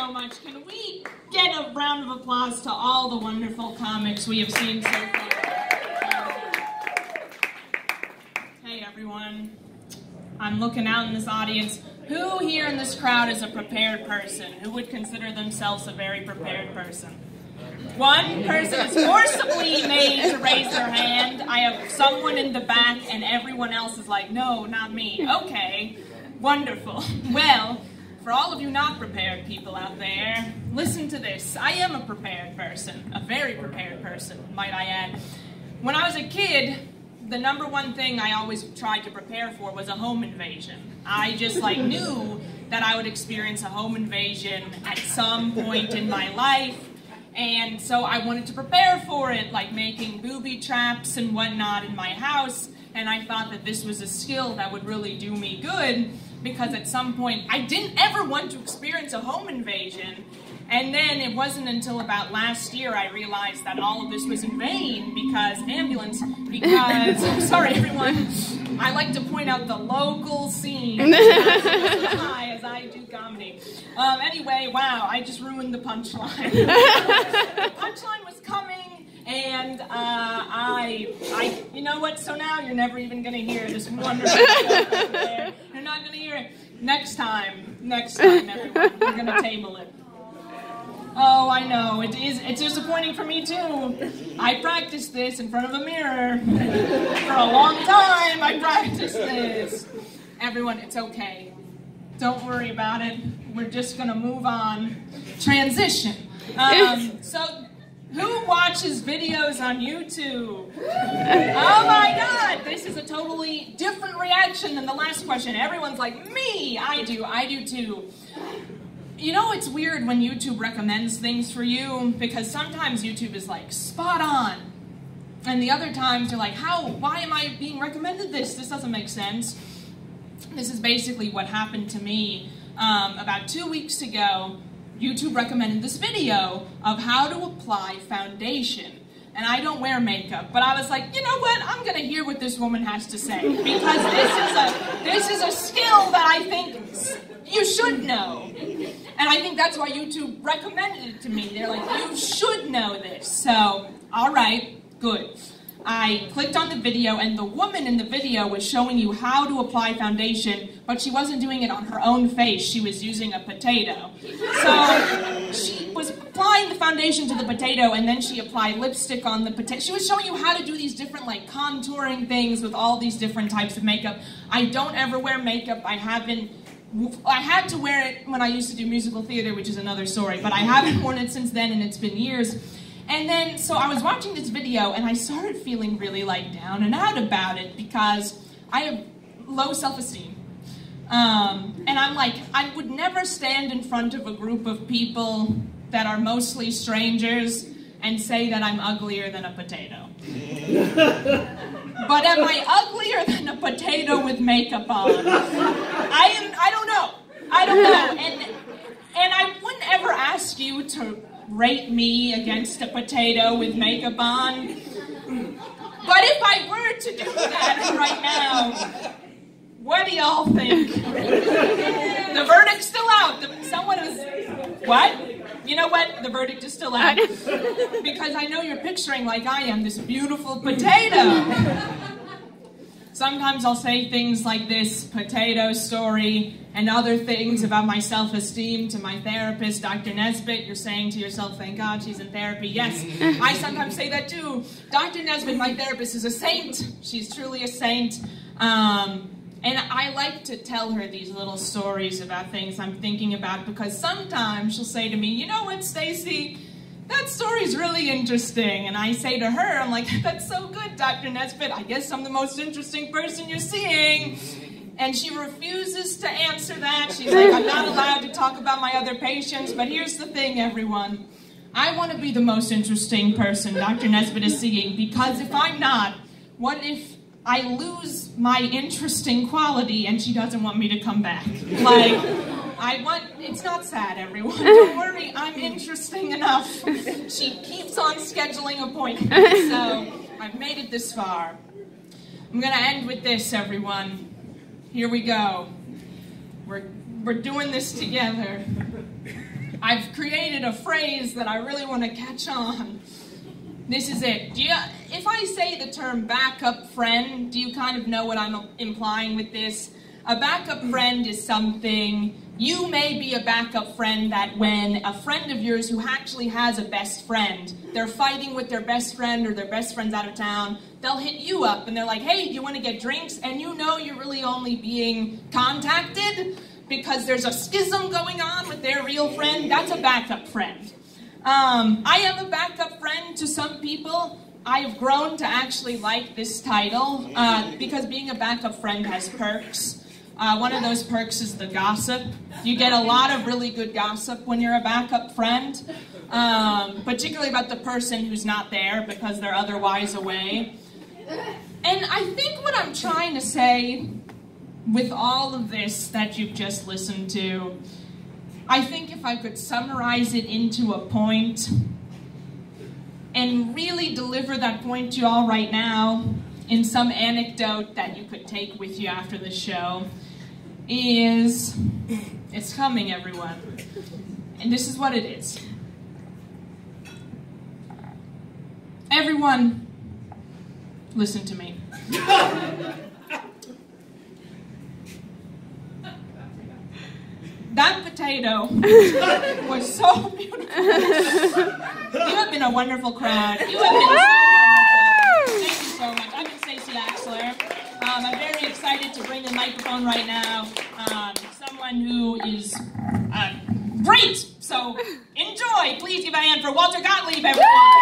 so much. Can we get a round of applause to all the wonderful comics we have seen so far? Hey everyone. I'm looking out in this audience. Who here in this crowd is a prepared person? Who would consider themselves a very prepared person? One person is forcibly made to raise their hand. I have someone in the back, and everyone else is like, no, not me. Okay, wonderful. Well, for all of you not prepared people out there, listen to this. I am a prepared person, a very prepared person, might I add. When I was a kid, the number one thing I always tried to prepare for was a home invasion. I just like knew that I would experience a home invasion at some point in my life. And so I wanted to prepare for it, like making booby traps and whatnot in my house. And I thought that this was a skill that would really do me good because at some point I didn't ever want to experience a home invasion. And then it wasn't until about last year I realized that all of this was in vain because ambulance, because, sorry everyone, I like to point out the local scene as I do comedy. Um, anyway, wow, I just ruined the punchline. the punchline was coming and uh, I, I, you know what? So now you're never even gonna hear this wonderful. Not gonna hear it next time. Next time, everyone, we're gonna table it. Oh, I know. It is. It's disappointing for me too. I practiced this in front of a mirror for a long time. I practiced this. Everyone, it's okay. Don't worry about it. We're just gonna move on. Transition. Um, so, who watches videos on YouTube? Oh my God! This is a totally different reaction than the last question. Everyone's like, me. I do. I do too. You know, it's weird when YouTube recommends things for you because sometimes YouTube is like spot on. And the other times you're like, how, why am I being recommended this? This doesn't make sense. This is basically what happened to me um, about two weeks ago. YouTube recommended this video of how to apply foundation. And I don't wear makeup, but I was like, you know what? I'm gonna hear what this woman has to say because this is a this is a skill that I think you should know. And I think that's why YouTube recommended it to me. They're like, you should know this. So, all right, good. I clicked on the video, and the woman in the video was showing you how to apply foundation, but she wasn't doing it on her own face. She was using a potato. So she was applying the foundation to the potato, and then she applied lipstick on the potato. She was showing you how to do these different, like, contouring things with all these different types of makeup. I don't ever wear makeup. I haven't I had to wear it when I used to do musical theater, which is another story, but I haven't worn it since then and it's been years. And then, so I was watching this video and I started feeling really like down and out about it because I have low self-esteem. Um, and I'm like, I would never stand in front of a group of people that are mostly strangers and say that I'm uglier than a potato. but am I uglier than a potato with makeup on? I am, I don't know. I don't know. And, and I wouldn't ever ask you to rate me against a potato with makeup on. But if I were to do that right now, what do y'all think? The verdict's still out. Someone is, what? You know what? The verdict is still out. Because I know you're picturing, like I am, this beautiful potato. Sometimes I'll say things like this potato story and other things about my self-esteem to my therapist, Dr. Nesbitt. You're saying to yourself, thank God she's in therapy. Yes, I sometimes say that too. Dr. Nesbitt, my therapist, is a saint. She's truly a saint. Um, and I like to tell her these little stories about things I'm thinking about because sometimes she'll say to me, you know what, Stacey? That story's really interesting. And I say to her, I'm like, that's so good, Dr. Nesbitt. I guess I'm the most interesting person you're seeing. And she refuses to answer that. She's like, I'm not allowed to talk about my other patients. But here's the thing, everyone. I want to be the most interesting person Dr. Nesbitt is seeing because if I'm not, what if I lose my interesting quality and she doesn't want me to come back? Like, I want, it's not sad, everyone. Don't worry, I'm interesting enough. She keeps on scheduling appointments, so I've made it this far. I'm going to end with this, everyone. Here we go. We're, we're doing this together. I've created a phrase that I really want to catch on. This is it. Do you, if I say the term backup friend, do you kind of know what I'm implying with this? A backup friend is something, you may be a backup friend that when a friend of yours who actually has a best friend, they're fighting with their best friend or their best friend's out of town, they'll hit you up and they're like, hey, do you want to get drinks? And you know you're really only being contacted because there's a schism going on with their real friend. That's a backup friend. Um, I am a backup friend to some people. I have grown to actually like this title uh, because being a backup friend has perks. Uh, one of those perks is the gossip. You get a lot of really good gossip when you're a backup friend, um, particularly about the person who's not there because they're otherwise away. And I think what I'm trying to say with all of this that you've just listened to I think if I could summarize it into a point and really deliver that point to you all right now in some anecdote that you could take with you after the show is it's coming everyone and this is what it is everyone listen to me that potato was so beautiful. you have been a wonderful crowd. You have been so wonderful. Thank you so much. I'm Stacey Axler. Um, I'm very excited to bring the microphone right now. Um, someone who is uh, great. So enjoy. Please give a hand for Walter Gottlieb, everyone.